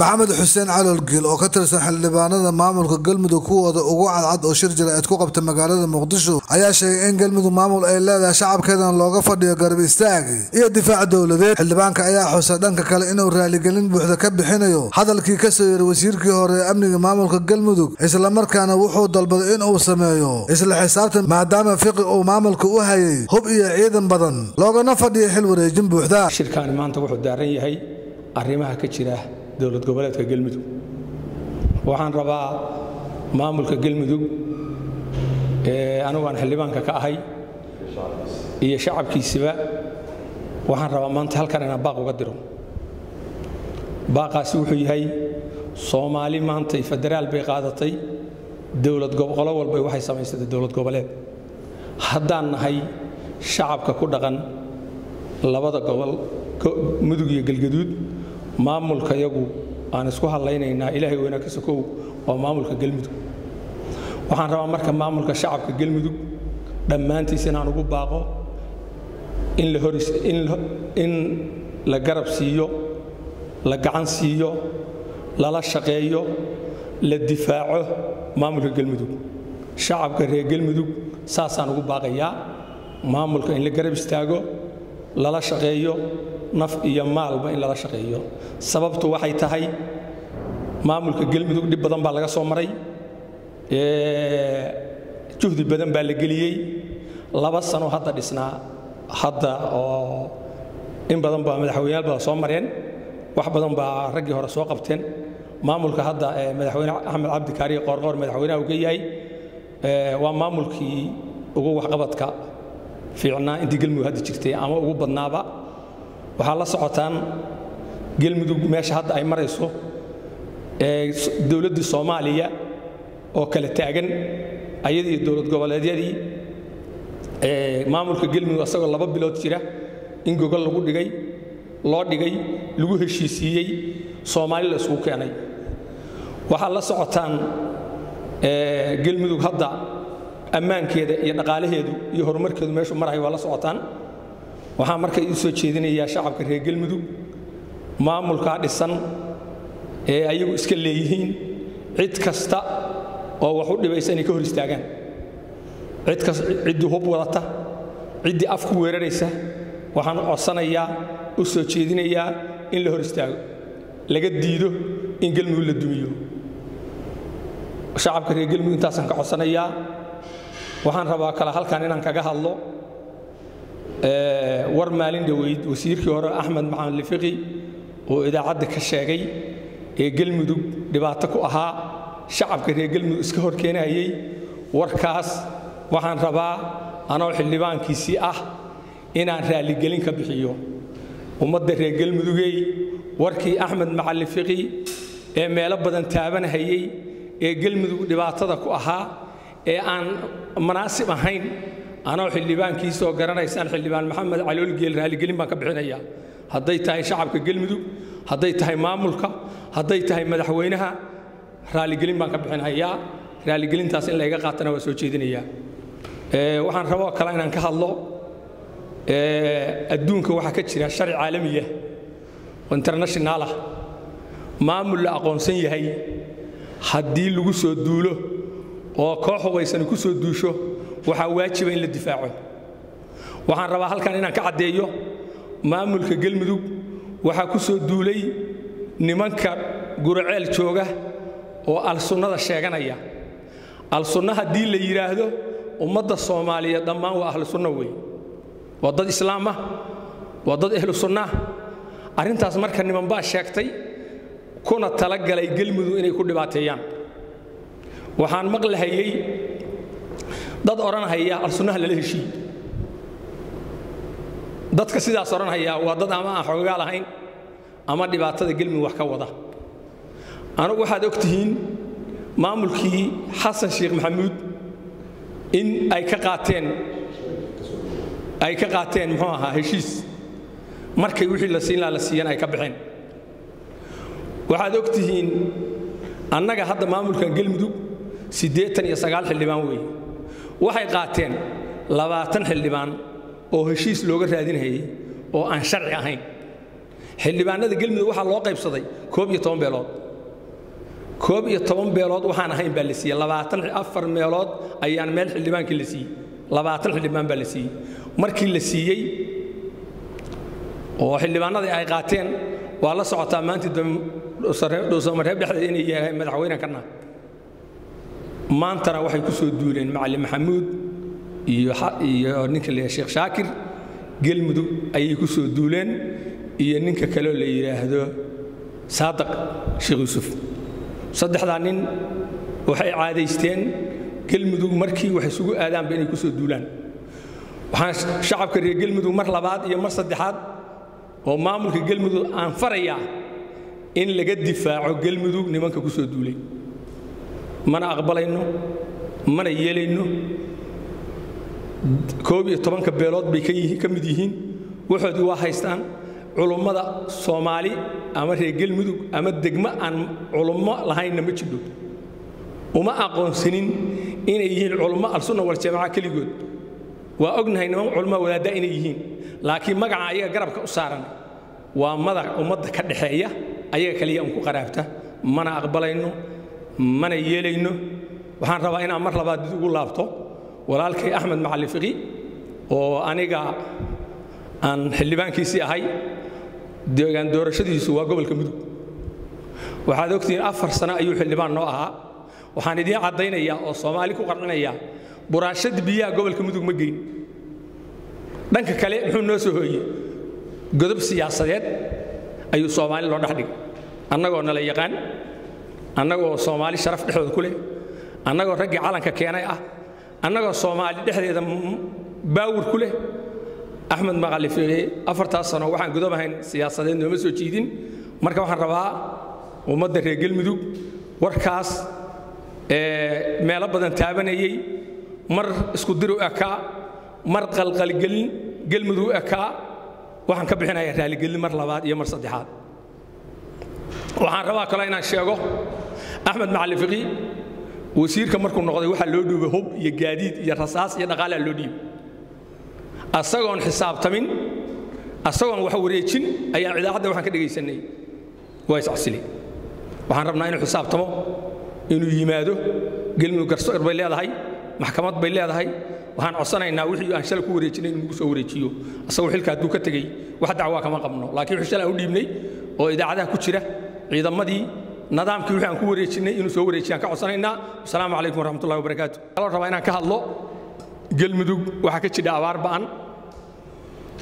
maxamed xuseen calolgiil oo ka tirsan xildhibaanada maamulka galmudug kuwooda ugu cadcad oo shir jira-eed ku qabta magaalada muqdisho ayaa sheegay in galmudug maamul ay leedahay shacabkeedana looga fadhiyo garab istaag iyo difaac dowladeed xildhibaanka ayaa xusay dhanka kale inuu raaligelin buuxda ka bixinayo. Hadalkii ka soo yeray wasiirkii hore ee amniga maamulka galmudug islamarkaana wuxuu dalbaday in uu sameeyo isla xisaabtan maadaama fiqi uu maamulka u hayay hub iyo ciidan badan loogana fadhiyo xil wareejin buuxda. Shirkaani maanta wuxuu daaran yahay arrimaha ka jira dowlad goboleedka galmudug. Waxaan rabaa maamulka galmudug anigu aan xildhibaanka ka ahay iyo shacabkiisiba. Waxaan rabaa maanta halkan inaan baaq uga diro. Baaqaasi wuxuu yahay soomaali maantay federaal bay qaadatay. Dowlad qolo walbay waxay samaysatay dowlad goboleed. Haddaan nahay shacabka ku dhaqan labada gobol mudug iyo galgaduud maamulka yagu aan isku hadlaynaynaa ilaahay weynaa ka waa maamulka galmudug. Waxaan rabaa marka maamulka shacabka galmudug dhammaantiis inaan ugu baaqo in la garab siiyo la gacan siiyo lala shaqeeyo la difaaco maamulka galmudug. Shacabka reer galmudug saasaan ugu baaqayaa maamulka in la garab istaago lala shaqeeyo naf iyo maalba in lala shaqeeyo. Sababtu waxay tahay maamulka galmudug dhib badan baa laga soo maray. Juhdi badan baa la geliyey. Laba sano hadda dhisnaa hadda oo in badan baa madaxweyneyaal badan soo mareen. Wax badan baa raggii hore soo qabteen. Maamulka hadda madaxweyne axmed cabdi qoorqoor madaxweynaha uu ka yahay waa maamulkii ugu waxqabadka fiicnaa intii galmudug hadda jirtay ama ugu badnaaba waxaa la socotaan galmudug meesha hadda ay marayso dowladdii soomaaliya oo kala taagan ayadii dowlad goboleedyadii maamulka galmudug asagoo laba bilood jira in gogol lagu dhigay loo dhigay lagu heshiisiiyey soomaali la isugu keenay. Waxaa la socotaan galmudug hadda ammaankeeda iyo dhaqaalaheedu iyo horumarkeedu meeshu marahay waa la socotaan. Waxaa marka ii soo jeedinayaa shacabka reer galmudug maamulkaa dhisan ee ayagu iska leeyihiin cid kasta oo wax u dhibaysa inay ka hor istaagaan. Ciddii hub wadata ciddii af ku weeraraysa. Waxaan codsanayaa u soo jeedinayaa in la hor istaago laga diido in galmudug la dumiyo. Shacabka reer galmudug intaasaan ka codsanayaa waxaan rabaa kale halkan inaan kaga hadlo. War maalin dhoweyd wasiirkii hore axmed maxamed lifiqi oo idaacadda ka sheegay ee galmudug dhibaato ku ahaa shacabka reer galmudug iska hor keenayey. Warkaas waxaan rabaa anoo xildhibaankiisii ah inaan raalligelin ka bixiyo. Ummadda reer galmudugey warkii axmed maxamed lifiqi ee meelo badan taabanhayey ee galmudug dhibaatada ku ahaa ee aan manaasib ahayn anoo xildhibaankiisoo garanaysaan xildhibaan maxamed caloolgeel raaligelin baan ka bixinayaa hadday tahay shacabka galmudug hadday tahay maamulka hadday tahay madaxweynaha raaligelin baan ka bixinayaa raaligelintaas in layga qaatana waa soo jeedinayaa waxaan raboo kale inaan ka hadlo adduunka waxaa ka jira sharci caalamiya oo international ah. Maamul la aqoonsan yahay haddii lagu soo duulo oo koox hubaysani ku soo duusho waxaa waajiba in la difaaco. Waxaan rabaa halkan inaan ka caddeeyo maamulka galmudug waxaa ku soo duulay nimanka guraceel jooga oo al-sunnada sheeganaya. Al-sunna haddii la yidhaahdo ummadda soomaaliyeed dhammaan waa ahlu sunna wey. Waa dad islaam ah waa dad ahlu sunnah arrintaas marka niman baa sheegtay kuna talagalay galmudug inay ku dhibaateeyaan waxaan maqlahayey dad odhanhaya al-sunnaha lala heshiiye dadka sidaas odhanhayaa waa dad ama aan xoogagaa lahayn ama dhibaatada gelmudug wax ka wada. Anugu waxaad og tihiin maamulkii xasan sheekh maxamuud in ay ka qaateen ay ka qaateen muxuu ahaa heshiis. Markay wixii la siin laha la siiyan ay ka baxeen. Waxaad og tihiin annaga hadda maamulkan gelmudug siddeetan iyo sagaal xildhibaan weeye waxay qaateen labaatan xildhibaan oo heshiis looga raadinhayay oo aan sharci ahayn. Xildhibaanada gelmudug waxaa loo qaybsaday koob iyo toban beelood. Koob iyo toban beelood waxaan ahayn baa la siiyey. Labaatan afar meelood ayaan meel xildhibaankii la siiyey. Labaatan xildhibaan baa la siiyey. Markii la siiyey oo xildhibaanadii ay qaateen waa la socotaa dhuusamareeb dhexdeeda inay yahay madaxweyne ka nahay maantana waxay ku soo duuleen macalin maxamuud iyo ninka la sheekh shaakir. Gelmudug ayay ku soo duuleen iyo ninka kaleo la yidhaahdo saadaq sheekh yuusuf. Saddexdaa nin waxay caadaysteen gelmudug markii wax isugu aadaanba inay ku soo duulaan. Waxaan shacabka reer gelmudug mar labaad iyo mar saddexaad oo maamulka gelmudug aan farayaa in laga difaaco gelmudug nimanka ku soo duulay mana aqbalayno mana yeelayno. Koob iyo tobanka beelood bay ka mid yihiin. Waxoodii waa haystaan culummada soomaali ama reer gelmudug ama degmo aan culummo lahaynna ma jidho. Uma aqoonsanin inay yihiin culummo alsunna waljamaaca keligood. Waa ognahay niman culummaa wadaaddaa inay yihiin laakiin magaca ayaga garabka u saaran. Waa madax ummadda ka dhaxeeya ayaga kaliya un ku qaraabta. Mana aqbalayno mana yeelayno? Waxaan rabaa inaan mar labaad did ugu laabto. Walaalkay axmed macalin fiqi oo aniga aan xildhibaankiisii ahay deegaan doorashadiisu waa gobolka mudug waxaad ogtihiin afar sano ayuu xildhibaan noo ahaa. Waxaan idiin caddaynayaa oo soomaali ku qarcinayaa buraashada biyaha gobolka mudug ma geyn. Dhanka kale muxuu noo soo hooyey godob siyaasadeed ayuu soomaali loo dhexdhigay annagoo nala yaqaan annagoo soomaali sharaf dhexdooda ku leh annagoo raggii calanka keenay ah annagoo soomaali dhexdeeda baawur ku leh. Axmed maqali fiiqi afartaas sano waxaan godob ahayn siyaasadeed nooma soo jiidin. Marka waxaan rabaa ummadda reer gelmudug warkaas meelo badan taabanayey mar isku diru ekaa mar qalqalgelin gelmudug ekaa waxaan ka bixinayaa raaligelin mar labaad iyo mar saddexaad. Waxaan rabaa kaloo inaan sheego axmed macalin fiqi wasiirka markuu noqday waxaa loo dhiibay hub iyo gaadiid iyo rasaas iyo dhaqaalaa loo dhiibay asagoon xisaabtamin asagoon wax wareejin ayaan idaacadda waxaan ka dhegaysanay waa iscasili waxaan rabnaa inuu xisaabtamo inuu yimaado gelmudug garsoor bay leedahay maxkamad bay leedahay waxaan codsanaynaa wixii aan shalay ku wareejinay inuu nagu soo wareejiyo asagoo xilka hadduu ka tegey wax dacwaa kama qabno laakiin wixii shalay aan u dhiibnay oo idaacadaha ku jira ciidamadii nidaamkii wixii ku wareejinay inuu soo wareejiyaan ka codsanaynaa. Asalaamu calaykum waraxmatullahi wabarakaatu kaloo rabaa inaan ka hadlo? Gelmudug waxaa ka jidha abaar ba'an.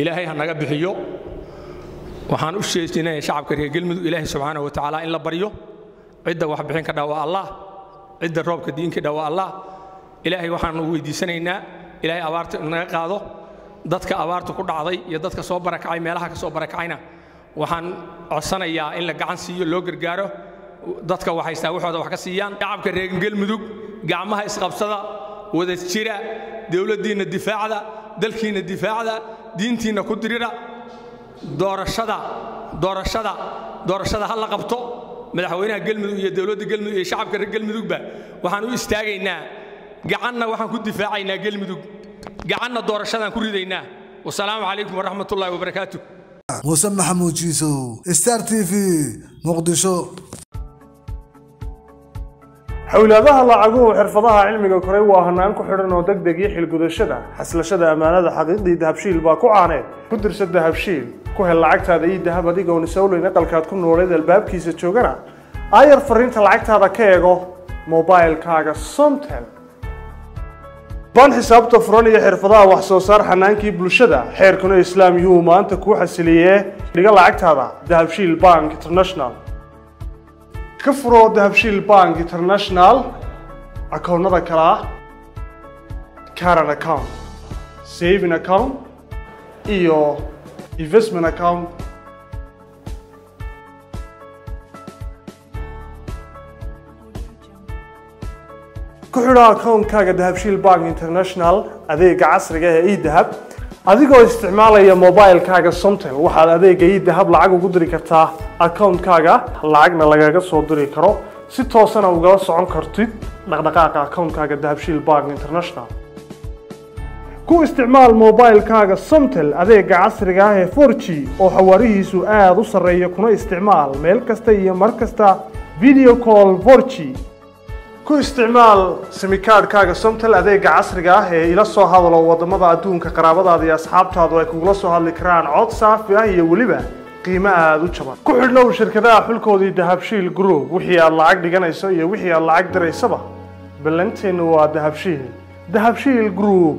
Ilaahay ha naga bixiyo. Waxaan u sheejinaya shacabka reer gelmudug ilaahay subxaanahu wa tacaala in la baryo. Cidda wax bixin ka dhaa waa allah. Cidda roobka diinka dhaa waa allah. Ilaahay waxaanu weydiisanaynaa ilaahay abaarta naga qaado. Dadka abaarta ku dhacday iyo dadka soo barakacay meelaha ka soo barakacayna. Waxaan codsanayaa in la gacan siiyo loo gargaaro dadka wax haystaa waxooda wax ka siiyaan. Shacabka reer gelmudug gacmaha isqabsada wada jira dowladdiinna difaacda dalkiinna difaacda diintiinna ku dirira. Doorashada doorashada doorashada ha la qabto. Madaxweynaha gelmudug iyo dowladda gelmudug iyo shacabka reer waxaan u istaagaynaa. Gacanna waxaan ku difaacaynaa gelmudug gacanna doorashadaan ku ridaynaa. Wasalaamu calaykum waraxmat ullahi wabarakaatu muuse maxamuud jiisow star t v muqdisho xowlaadaha lacaguhu xirfadaha cilmiga koray waa hanaan ku xidhan oo deg deg iyo xilgudashada. Xaslashada ammaanada xaqiiqdii dahabshiil baa ku caaneed ku dirsa dahabshiil ku hel lacagtaada ii dahab adigoon isowleyn aqalkaad ku nooleed albaabkiisa joogana. Aayar fariinta lacagtaada ka eego mobailkaaga somtel. Baan xisaabta furan iyo xirfadaha wax soo saar xanaankii bulshada xeerkuna islaam yuhu maanta kuu xasiliyee. Dhiga lacagtaada dahabshiil bank international ka furo dahabshiil bank international akoonnada kale ah caran account. Saving account iyo investment account. Ku xidho akoonkaaga dahabshiil bank international adeega casriga ee edahab adigoo isticmaalaya mobilkaaga somtel waxaad adeega edahab lacag ugu diri kartaa akoonkaaga lacagna lagaga soo diri karo. Si toosana ugala socon kartid dhaqdhaqaaqa akoonkaaga dahabshiil bank international. Ku isticmaal moobaylkaaga somtel adeega casriga ah ee 4g oo xawaarihiisu aada u sarreeya kuna isticmaal meel kasta iyo mar kasta video call 4g ku isticmaal simikaadhkaaga somtel adeega casriga ah ee ila soo hadalo waddamada adduunka qaraabadaada iyo asxaabtaadu ay kugula soo hadli karaan cod saafi ah iyo weliba qiimo aada u jaban. Ku xidhnow shirkadaha xulkoodii dahabshiil group wixii aad lacag dhiganayso iyo wixii aad lacag diraysaba ballanteennu waa dahabshiil dahabshiil group